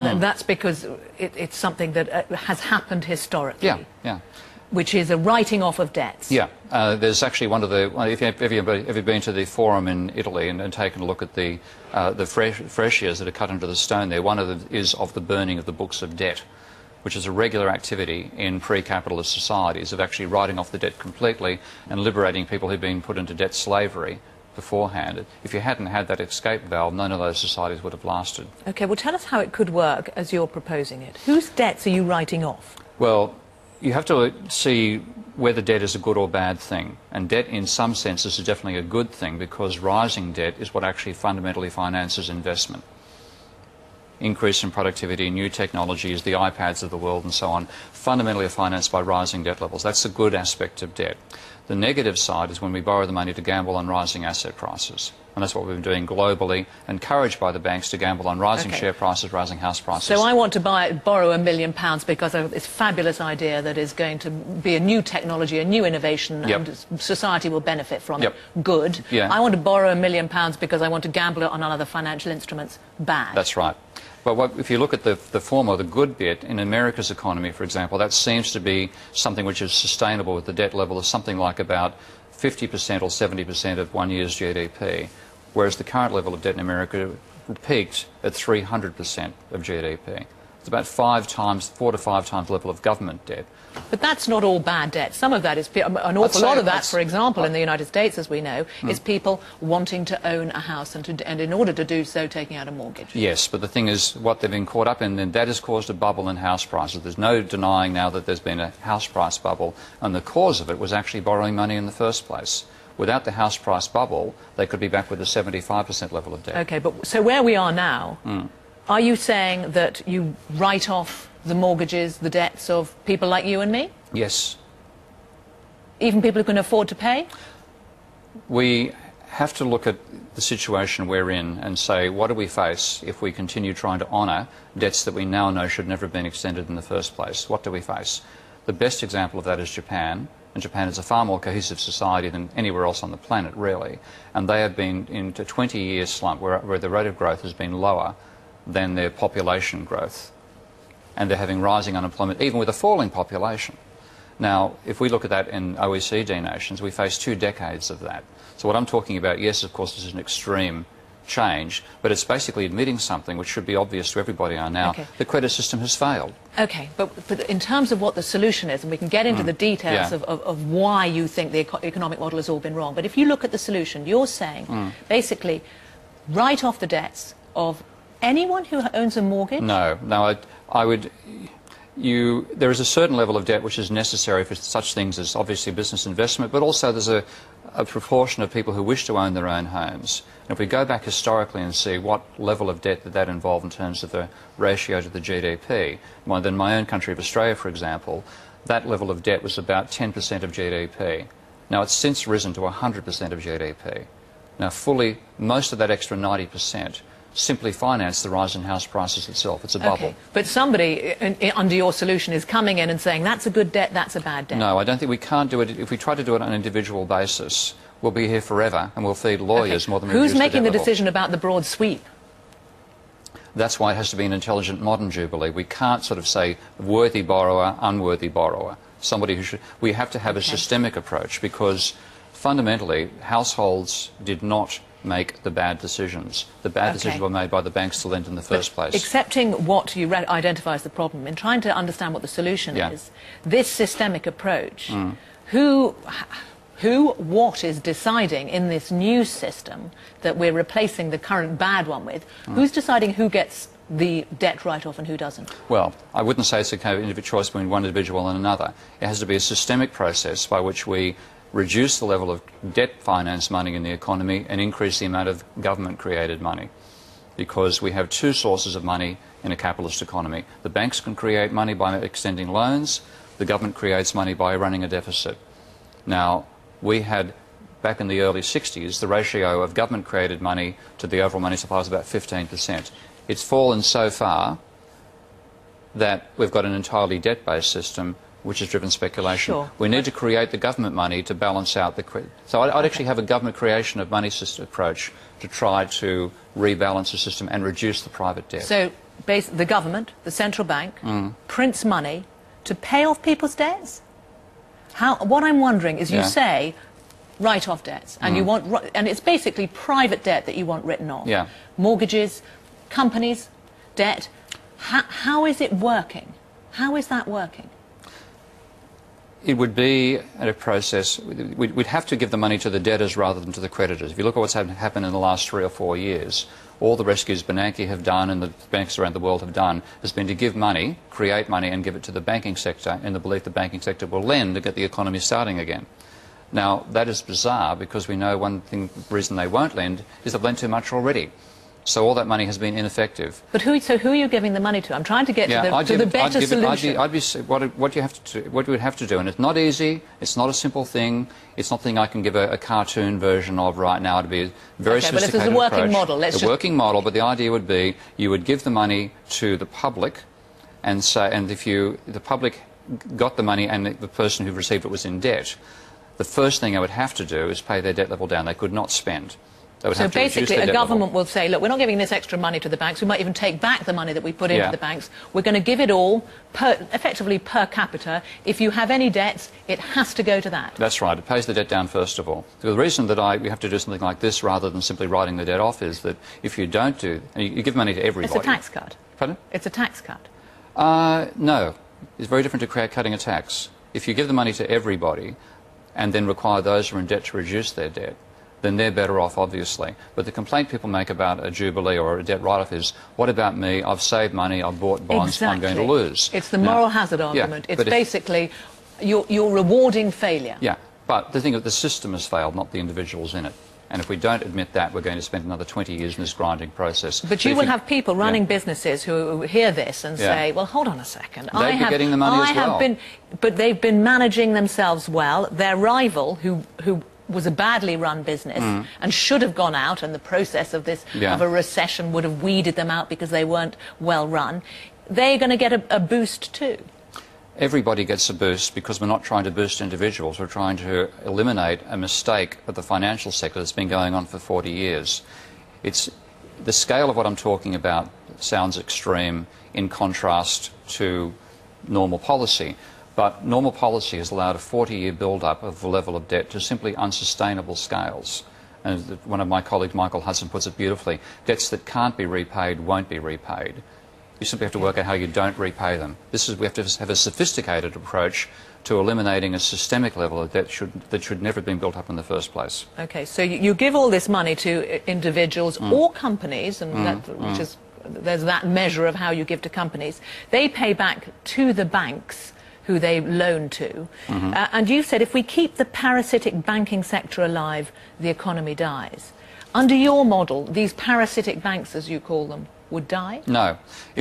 And that's because it, it's something that uh, has happened historically. Yeah, yeah. Which is a writing off of debts. Yeah, uh, there's actually one of the. If you've ever, ever been to the forum in Italy and, and taken a look at the uh, the fresh, that are cut into the stone there, one of them is of the burning of the books of debt, which is a regular activity in pre-capitalist societies of actually writing off the debt completely and liberating people who've been put into debt slavery beforehand. If you hadn't had that escape valve, none of those societies would have lasted. OK, well, tell us how it could work as you're proposing it. Whose debts are you writing off? Well, you have to see whether debt is a good or bad thing. And debt, in some senses, is definitely a good thing because rising debt is what actually fundamentally finances investment. Increase in productivity, new technologies, the iPads of the world, and so on, fundamentally are financed by rising debt levels. That's a good aspect of debt. The negative side is when we borrow the money to gamble on rising asset prices. And that's what we've been doing globally, encouraged by the banks to gamble on rising okay. share prices, rising house prices. So I want to buy, borrow a million pounds because of this fabulous idea that is going to be a new technology, a new innovation, yep. and society will benefit from yep. it. Good. Yeah. I want to borrow a million pounds because I want to gamble it on other financial instruments. Bad. That's right. But what, if you look at the, the former, the good bit, in America's economy, for example, that seems to be something which is sustainable with the debt level of something like about 50% or 70% of one year's GDP, whereas the current level of debt in America peaked at 300% of GDP. About five times, four to five times the level of government debt. But that's not all bad debt. Some of that is an awful lot of that, for example, in the United States, as we know, hmm. is people wanting to own a house and, to, and in order to do so, taking out a mortgage. Yes, but the thing is, what they've been caught up in, and that has caused a bubble in house prices. There's no denying now that there's been a house price bubble, and the cause of it was actually borrowing money in the first place. Without the house price bubble, they could be back with a 75% level of debt. Okay, but so where we are now, mm. Are you saying that you write off the mortgages, the debts of people like you and me? Yes. Even people who can afford to pay? We have to look at the situation we're in and say, what do we face if we continue trying to honour debts that we now know should never have been extended in the first place? What do we face? The best example of that is Japan. And Japan is a far more cohesive society than anywhere else on the planet, really. And they have been into a 20-year slump where, where the rate of growth has been lower than their population growth and they're having rising unemployment, even with a falling population. Now, if we look at that in OECD nations, we face two decades of that. So what I'm talking about, yes, of course, this is an extreme change, but it's basically admitting something which should be obvious to everybody on now. Okay. The credit system has failed. Okay, but, but in terms of what the solution is, and we can get into mm. the details yeah. of, of, of, why you think the eco economic model has all been wrong, but if you look at the solution, you're saying mm. basically write off the debts of anyone who owns a mortgage? No, no, I, I would. You, there is a certain level of debt which is necessary for such things as obviously business investment, but also there's a, a proportion of people who wish to own their own homes. And if we go back historically and see what level of debt did that involve in terms of the ratio to the GDP, well, then my own country of Australia, for example, that level of debt was about 10% of GDP. Now it's since risen to 100% of GDP. Now fully, most of that extra 90% simply finance the rise in house prices itself. It's a bubble. Okay. But somebody in, in, under your solution is coming in and saying that's a good debt, that's a bad debt. No, I don't think we can't do it. If we try to do it on an individual basis, we'll be here forever and we'll feed lawyers okay. more than Who's making the, the decision about the broad sweep? That's why it has to be an intelligent modern jubilee. We can't sort of say worthy borrower, unworthy borrower. Somebody who should. We have to have okay. a systemic approach because fundamentally households did not make the bad decisions. The bad okay. decisions were made by the banks to lend in the first but place. Accepting what you identify as the problem and trying to understand what the solution yeah. is, this systemic approach, mm. who, who, what is deciding in this new system that we're replacing the current bad one with? Mm. Who's deciding who gets the debt write-off and who doesn't? Well, I wouldn't say it's a kind of individual choice between one individual and another. It has to be a systemic process by which we reduce the level of debt finance money in the economy and increase the amount of government created money. Because we have two sources of money in a capitalist economy. The banks can create money by extending loans, the government creates money by running a deficit. Now, we had back in the early 60s, the ratio of government created money to the overall money supply was about 15%. It's fallen so far that we've got an entirely debt based system which has driven speculation. Sure. We need to create the government money to balance out the... So I'd, I'd okay. actually have a government creation of money system approach to try to rebalance the system and reduce the private debt. So the government, the central bank, mm. prints money to pay off people's debts? How, what I'm wondering is you yeah. say write off debts and mm. you want and it's basically private debt that you want written off. Yeah. Mortgages, companies, debt. How, how is it working? How is that working? It would be a process, we'd have to give the money to the debtors rather than to the creditors. If you look at what's happened in the last three or four years, all the rescues Bernanke have done and the banks around the world have done has been to give money, create money and give it to the banking sector in the belief the banking sector will lend to get the economy starting again. Now, that is bizarre because we know one thing, reason they won't lend is they've lent too much already. So all that money has been ineffective. But who, so who are you giving the money to? I'm trying to get yeah, to, the, to give, the, better I'd solution. It, I'd be, I'd be, what, what, you have to do, what you would have to do, and it's not easy, it's not a simple thing, it's not something I can give a, a cartoon version of right now. It'd be a very okay, sophisticated but if there's a working approach. model, let's a just... working model, but the idea would be you would give the money to the public, and say, and if you, the public got the money and the, the person who received it was in debt, the first thing I would have to do is pay their debt level down. They could not spend. So basically, a government level. will say, look, we're not giving this extra money to the banks. We might even take back the money that we put into yeah. the banks. We're going to give it all, per, effectively per capita. If you have any debts, it has to go to that. That's right. It pays the debt down first of all. the reason that I, we have to do something like this rather than simply writing the debt off is that if you don't do, you, you give money to everybody. It's a tax cut. Pardon? It's a tax cut. Uh, no. It's very different to cutting a tax. If you give the money to everybody, and then require those who are in debt to reduce their debt, then they're better off, obviously. But the complaint people make about a jubilee or a debt write-off is, what about me? I've saved money, I've bought bonds, exactly. I'm going to lose. It's the moral now, hazard argument. Yeah, it's basically you're, you're rewarding failure. Yeah, but the thing is the system has failed, not the individuals in it. And if we don't admit that, we're going to spend another 20 years in this grinding process. But you will have people running yeah. businesses who hear this and yeah. say, well, hold on a second. They'd I have, getting the money I as well. have been, but they've been managing themselves well. Their rival, who, who was a badly run business mm. and should have gone out and the process of this yeah. of a recession would have weeded them out because they weren't well run they're going to get a, a boost too everybody gets a boost because we're not trying to boost individuals. We're trying to eliminate a mistake of the financial sector that's been going on for 40 years. It's, the scale of what I'm talking about sounds extreme in contrast to normal policy. But normal policy has allowed a 40-year build-up of the level of debt to simply unsustainable scales. And one of my colleagues, Michael Hudson, puts it beautifully, debts that can't be repaid won't be repaid. You simply have to work out how you don't repay them. This is, we have to have a sophisticated approach to eliminating a systemic level of debt should, that should never have been built up in the first place. Okay, so you, you give all this money to individuals mm. or companies, and mm. that, which mm. is, there's that measure of how you give to companies. They pay back to the banks who they loan to. Mm -hmm. uh, and you said if we keep the parasitic banking sector alive, the economy dies. Under your model, these parasitic banks, as you call them, would die? No. If